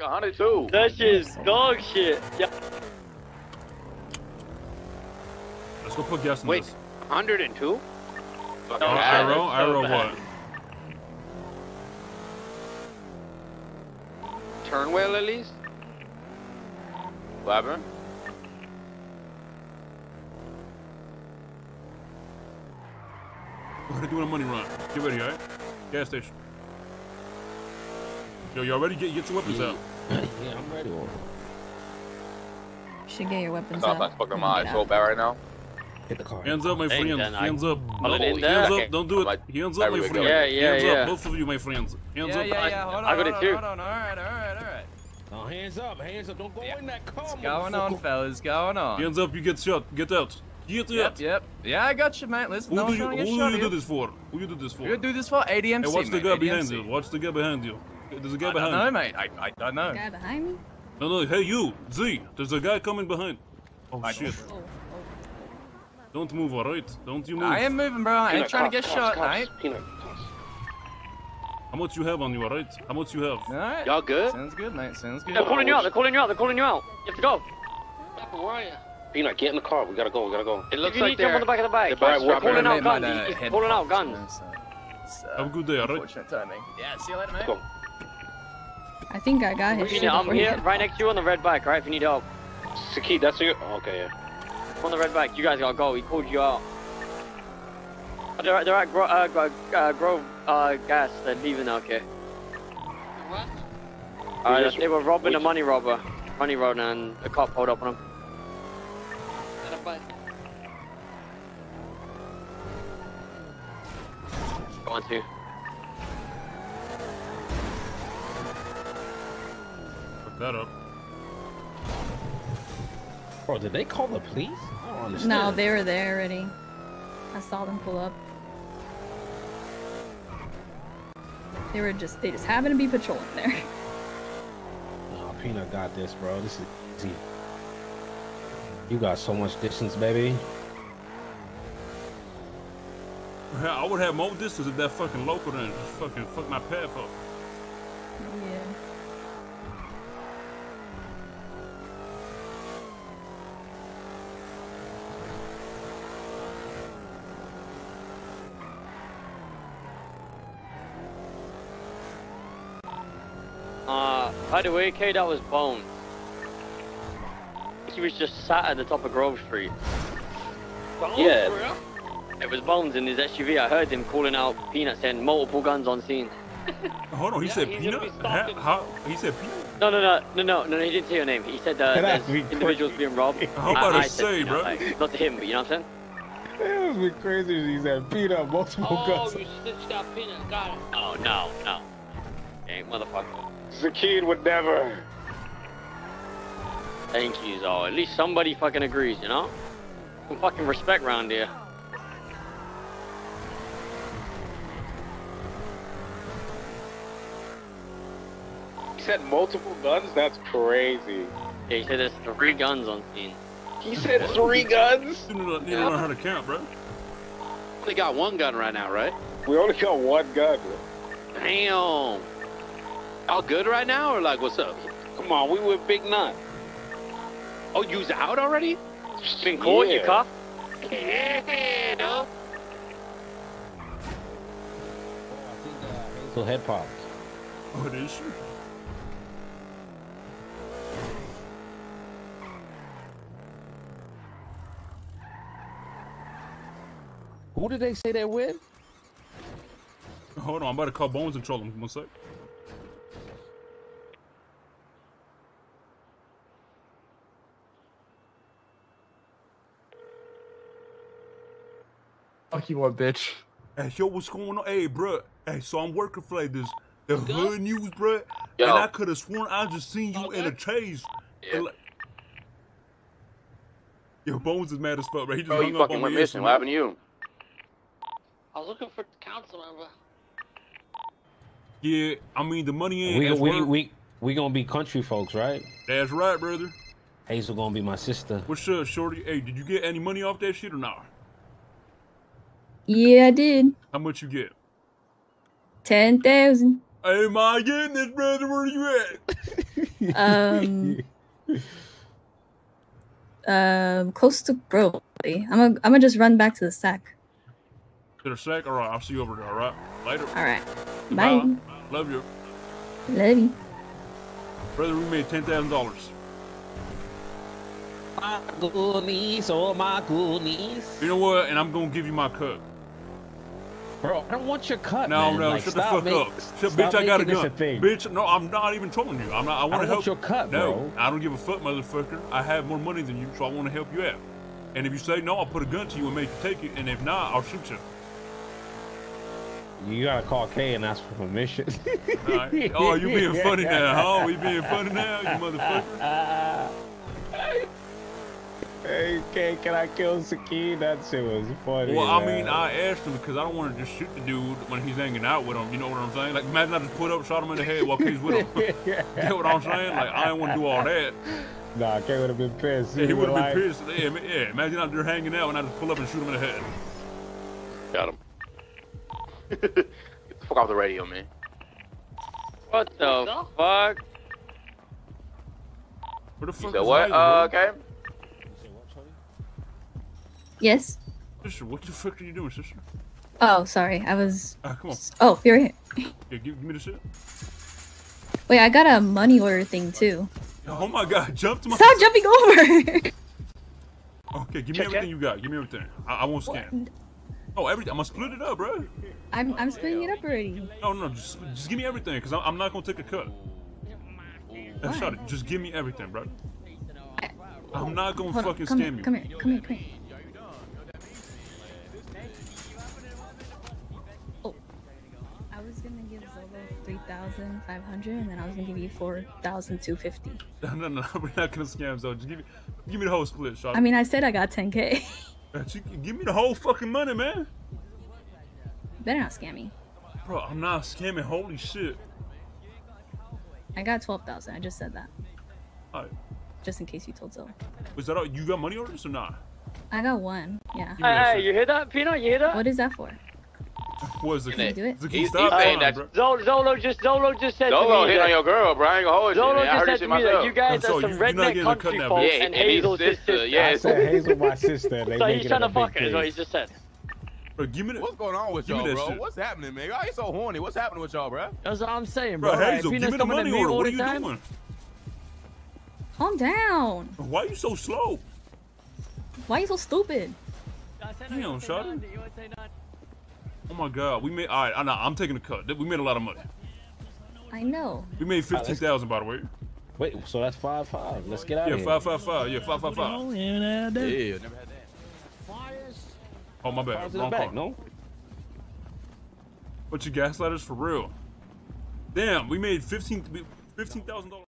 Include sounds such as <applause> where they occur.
like 102. That shit's dog shit. Yeah. Let's go put gas in Wait, this. 102? Oh, arrow, arrow, what? Turn well at least. What happened? We're doing a money run. Get ready, alright? Gas station. Yo, y'all ready? Get, get your weapons out. Yeah, I'm ready. Should get your weapons Stop, out. that's fucking my eyes so bad right now. Hit the car. Hands up, my Dang, friends. Hands up. Hold Hands there. up. Okay. Don't do it. Like, Hands up, my everywhere friends. Yeah, yeah, Hands yeah. up, both of you, my friends. Hands Yeah, up. yeah, yeah. Hold on, I got it too. hold on. All right, all right, all right. No, hands up, hands up. Don't go in that car. What's going on, fellas? Going on? Hands up, you get shot. Get out. Get Yep, out. yep. Yeah, I got you, mate. Listen, Who no do one's you, trying to who get do you do this for? Who you do this for? We're do this for ADMC, Hey, watch the mate, guy behind you. Watch the guy behind you. There's a guy I don't behind know, mate. I, I don't know. Guy behind me? No, no, hey you, Z. There's a guy coming behind. Oh I- shit! Oh, oh. Don't move, alright? Don't you move. I am moving, bro. I ain't trying to get shot, mate. How much you have on you, alright? How much you have? All right. Y'all good? Sounds good, mate. Sounds good. They're calling you out. They're calling you out. They're calling you out. You have to go. Where are you? Peanut, get in the car. We gotta go. We gotta go. It looks you like need jump they're... on the back of the bike. they're We're dropping calling out Made my, guns. He's head calling out pop, guns. so it's, Have a good day, alright? Unfortunate timing. Yeah, see you later, mate. Go. I think I got his shit I'm before he here, right next to you on the red bike, right? If you need help. Sakit, that's your. Okay, yeah. On the red bike. You guys gotta go. He called you out. Uh, They're, they're at Gro- uh, Gro- uh, Grove uh, Gas. They're leaving now, okay? What? Uh, just- they were robbing a money robber. Money robber, and the cop pulled up on them. Go on, two. That up. Bro, did they call the police? I don't understand. No, they were there already. I saw them pull up. They were just, they just happened to be patrolling there. <laughs> Nah, Peanut got this, bro. This is easy. You got so much distance, baby. I would have more distance if that fucking local didn't just fucking fuck my path up. Yeah. By the way, K, that was Bones. He was just sat at the top of Grove Street. Yeah. It was Bones in his SUV. I heard him calling out Peanut saying multiple guns on scene. <laughs> Hold on, he said peanut? How, how? He said peanut? No, no, no, no, no, no, he didn't say your name. He said uh, That's there's me individuals being robbed. I'm <laughs> about I, to I said say, Peanut, bro. like, not to him, but you know what I'm saying? It was be crazy if he said Peanut multiple Oh, you stitched out peanut. Got it. Oh, no, no. Hey, motherfucker. Sakit would never. Thank you, Zo. At least somebody fucking agrees, you know? Some fucking respect round here. He said multiple guns? That's crazy. Yeah, he said there's three guns on scene. He said three guns? You don't, you don't know how to count, bro. Only got one gun right now, right? We only got one gun, bro. Damn. All good right now, or like, what's up? Come on, we with Big Nut. Oh, you's out already? Been caught, you Yeah. cuff? Yeah, no. So head popped. Oh, it is you. Who did they say they're with? Hold on, I'm about to call Bones and troll him. One sec. Fuck you, what bitch? Hey, yo, what's going on? Hey, bro. Hey, so I'm working for like this, the hood news, bro. Yo. And I could have sworn I just seen you in a chase. Yeah. Like- Yo, Bones is mad as fuck, bro. He just Bro, hung you up fucking on went me. missing. What happened to you? I was looking for council member. Yeah, I mean the money ain't We as we we we gonna be country folks, right? That's right, brother. Hazel gonna be my sister. What's up, shorty? Hey, did you get any money off that shit or not? Yeah, I did. How much you get? 10,000. Hey, my goodness, brother, where are you at? <laughs> Um, um, close to Grove. I'm gonna, I'm gonna just run back to the sack. To the sack. All right, I'll see you over there. All right, later. All right. Goodbye. Bye. Love you, Love you. brother. We made ten thousand dollars. My goonies, oh my goonies. You know what? And I'm gonna give you my cut. Bro, I don't want your cut, No, man. no, Like, shut the fuck make- up. Shut, bitch, I got a gun. Bitch, no, I'm not even trolling you. I'm not. I want to help. your cut, no, bro. I don't give a fuck, motherfucker. I have more money than you, so I want to help you out. And if you say no, I'll put a gun to you and make you take it. And if not, I'll shoot you. You gotta call Kay and ask for permission. Right? Oh, you being funny now, huh? We being funny now, you motherfucker. <laughs> hey, Kay, can I kill Sakine? That shit was funny. Well, I man. mean, I asked him because I don't want to just shoot the dude when he's hanging out with him. You know what I'm saying? Like, imagine I just put up, shot him in the head while he's with him. <laughs> <laughs> you know what I'm saying? Like, I don't want to do all that. Nah, Kay would have been pissed. Yeah, he would have like, been pissed. Yeah, ma- yeah, imagine out there hanging out and I just pull up and shoot him in the head. Got him. Get <laughs> the fuck off the radio, man. What the fuck? Where the fuck So is what? Liza, Uh, okay. Yes. Sister, what the fuck are you doing, sister? Oh, sorry. I was. Ah, come on. Oh, you're here. Yeah, give, give me the shit. Wait, I got a money order thing too. Oh my god, jump to my. Stop jumping over. <laughs> Okay, give me Check everything it. you got. Give me everything. I, I won't scan. Oh, everything. I'm gonna split it up, bro. I'm I'm splitting it up already. No, no, just, just give me everything, because I'm, I'm not gonna take a cut. That's shot it. Just give me everything, bro. I- I'm not gonna Hold on, fucking come scam here, you. come here, come here, come here. 1500 and then I was gonna give you 4250 <laughs> No, no, no, <laughs> we're not gonna scam so Just give me, give me the whole split, Charlotte. I mean, I said I got 10K. <laughs> give me the whole fucking money, man. Better not scam me. Bro, I'm not scamming. Holy shit. I got 12,000. I just said that. Alright. Just in case you told so. Was that all? You got money orders or not? I got one. Yeah. Hey, you hear that, Peanut? You hear that? What is that for? What is the Can you do it? The He's- saying that- Zolo, Zolo just Zolo just said Dolo to me hit on your girl, bro. I ain't gonna hold you, Zolo man. I just heard said to shit me that you guys So are some you- redneck getting a cut country now, folks. Yeah, and and Hazel's sister, sister. yeah. I said Hazel, my sister. They So he's trying to fuck her, is what he just said. Bro, give me the. What's going on with y'all, bro? shit. What's happening, man? Why you so horny? What's happening with y'all, bro? That's what I'm saying, Bro, bro. Like, Hazel, give me the money me order. What are you time. doing? Calm down. Why are you so slow? Why are you so stupid? Damn, Shawty. Oh my god, we made. All right, I know. I'm taking a cut. We made a lot of money. I know. We made fifteen thousand, by the way. Wait, so that's five five. Let's get out Yeah, of here. Yeah, five, five, five. Yeah, five, five, five. Yeah, never had that. Oh my bad. Cars in the Wrong back, car. no? But your gaslighters for real. Damn, we made fifteen fifteen thousand dollars.